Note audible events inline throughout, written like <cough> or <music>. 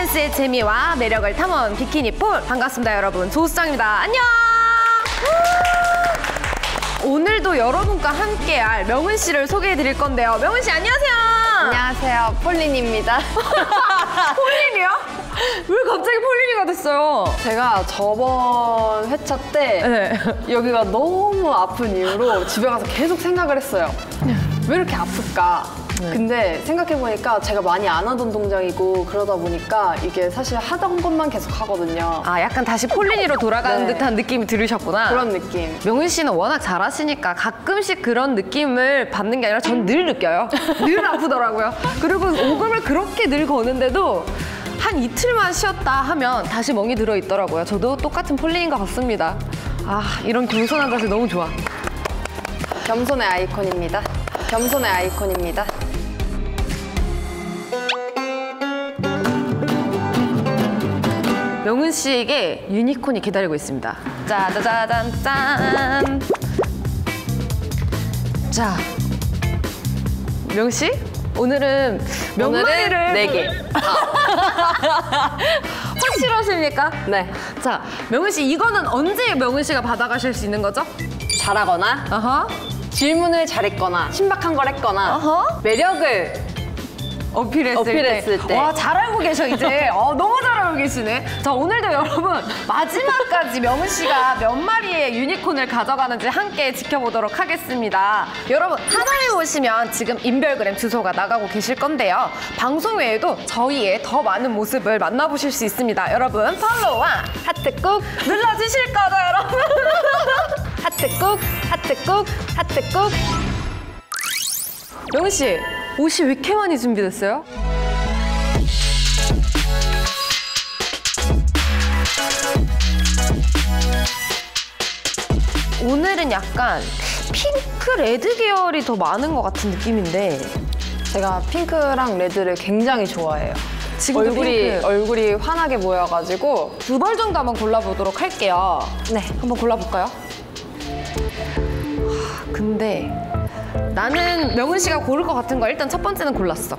댄스의 재미와 매력을 탐험 비키니 폴 반갑습니다 여러분 조수정입니다 안녕 오늘도 여러분과 함께할 명은 씨를 소개해 드릴 건데요 명은 씨 안녕하세요 안녕하세요, 폴린입니다. <laughs> 폴린이요? 왜 갑자기 폴린이가 됐어요? 제가 저번 회차 때 네. 여기가 너무 아픈 이유로 집에 가서 계속 생각을 했어요. 왜 이렇게 아플까? 네. 근데 생각해보니까 제가 많이 안 하던 동작이고 그러다 보니까 이게 사실 하던 것만 계속 하거든요. 아 약간 다시 폴린이로 돌아가는 네. 듯한 느낌이 들으셨구나 그런 느낌. 명은 씨는 워낙 잘하시니까 가끔씩 그런 느낌을 받는 게 아니라 전 <laughs> 늘 느껴요. 늘 아프더라고요. 그리고 오금을 그렇게 늘 거는데도 한 이틀만 쉬었다 하면 다시 멍이 들어 있더라고요. 저도 똑같은 폴린인 것 같습니다. 아 이런 겸손한 자세 너무 좋아. 겸손의 아이콘입니다. 겸손의 아이콘입니다. 명은 씨에게 유니콘이 기다리고 있습니다. 짜자자잔 짠. 자, 명 씨, 오늘은 몇 오늘은 마리를 네 개. <laughs> 확실하십니까? 네. 자, 명은 씨 이거는 언제 명은 씨가 받아가실 수 있는 거죠? 잘하거나 어허. 질문을 잘했거나 신박한 걸 했거나 어허. 매력을 어필했을, 어필했을 때. 와, 잘 알고 계셔, 이제. <laughs> 어, 너무 잘 알고 계시네. 자, 오늘도 여러분, 마지막까지 명은 씨가 몇 마리의 유니콘을 가져가는지 함께 지켜보도록 하겠습니다. 여러분, 하나에 오시면 지금 인별그램 주소가 나가고 계실 건데요. 방송 외에도 저희의 더 많은 모습을 만나보실 수 있습니다. 여러분, 팔로우와 하트 꾹, 눌러주실 거죠, 여러분? <laughs> 하트 꾹, 하트 꾹, 하트 꾹. 명은 씨, 옷이 왜 이렇게 많이 준비됐어요? 오늘은 약간 핑크 레드 계열이 더 많은 것 같은 느낌인데 제가 핑크랑 레드를 굉장히 좋아해요. 얼굴이 핑크. 얼굴이 환하게 보여가지고 두 벌 정도 한번 골라보도록 할게요. 네. 한번 골라볼까요? 하, 근데 나는 명은 씨가 고를 것 같은 거 일단 첫 번째는 골랐어.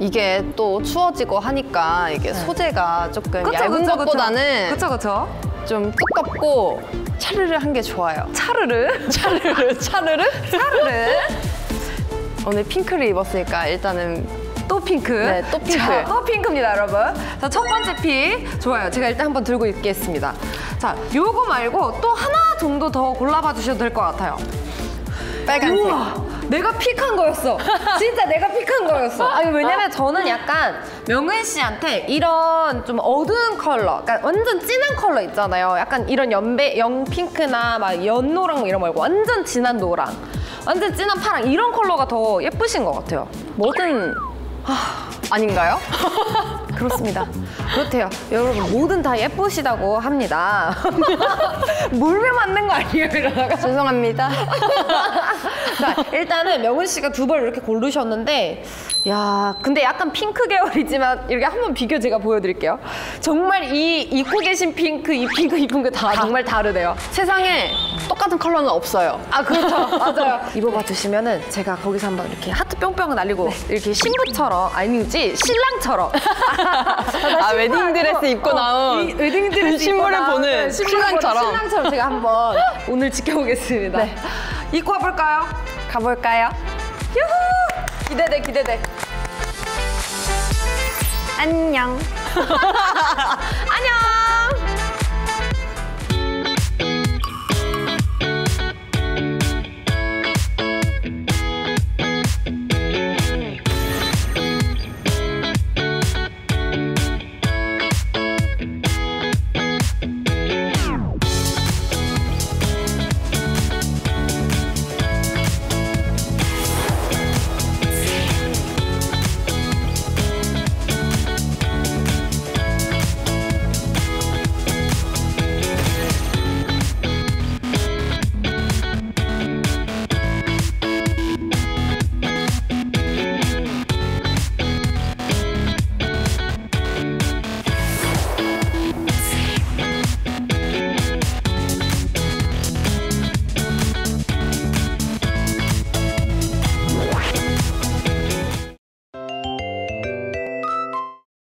이게 또 추워지고 하니까 이게 소재가 조금 얇은 것보다는 그쵸 그쵸. 좀 두껍고 차르르 한 게 좋아요. 차르르 <laughs> 차르르 차르르? 차르르. 오늘 핑크를 입었으니까 일단은 또 핑크. 네, 또 핑크. 자, 또 핑크입니다, 여러분. 자, 첫 번째 pick. 좋아요. 제가 일단 한번 들고 있겠습니다. 자, 요거 말고 또 하나 정도 더 골라봐 주셔도 될 것 같아요. 빨간색. 우와, 내가 pick한 거였어. 진짜 내가 pick한 거였어. 아니, 왜냐면 저는 약간 명은 씨한테 이런 좀 어두운 컬러, 그러니까 완전 진한 컬러 있잖아요. 약간 이런 연배, 연핑크나 막 연노랑 이런 거 말고 완전 진한 노랑, 완전 진한 파랑 이런 컬러가 더 예쁘신 것 같아요. 뭐든 아닌가요? <laughs> 그렇습니다. 그렇대요. 여러분 뭐든 다 예쁘시다고 합니다. <laughs> 몰매 맞는 거 아니에요 이러다가. 죄송합니다. <laughs> 자 일단은 명은 씨가 두 벌 이렇게 고르셨는데 야 근데 약간 핑크 계열이지만 이렇게 한번 비교 제가 보여드릴게요. 정말 이 입고 계신 핑크 이 핑크 이 핑크 다 정말 다르대요. 세상에 똑같은 컬러는 없어요. 아 그렇죠 맞아요 입어봐 주시면은 제가 거기서 한번 이렇게 하트 뿅뿅 날리고 이렇게 신부처럼 아니지 신랑처럼 <laughs> 아, 웨딩드레스 입고 나온 이 웨딩드레스 신부를 나온 신부를 보는 신랑처럼. 신랑처럼 제가 한번 <laughs> 오늘 지켜보겠습니다 네. 입고 와볼까요? 가볼까요? 유후 기대돼 기대돼 안녕. <laughs> 안녕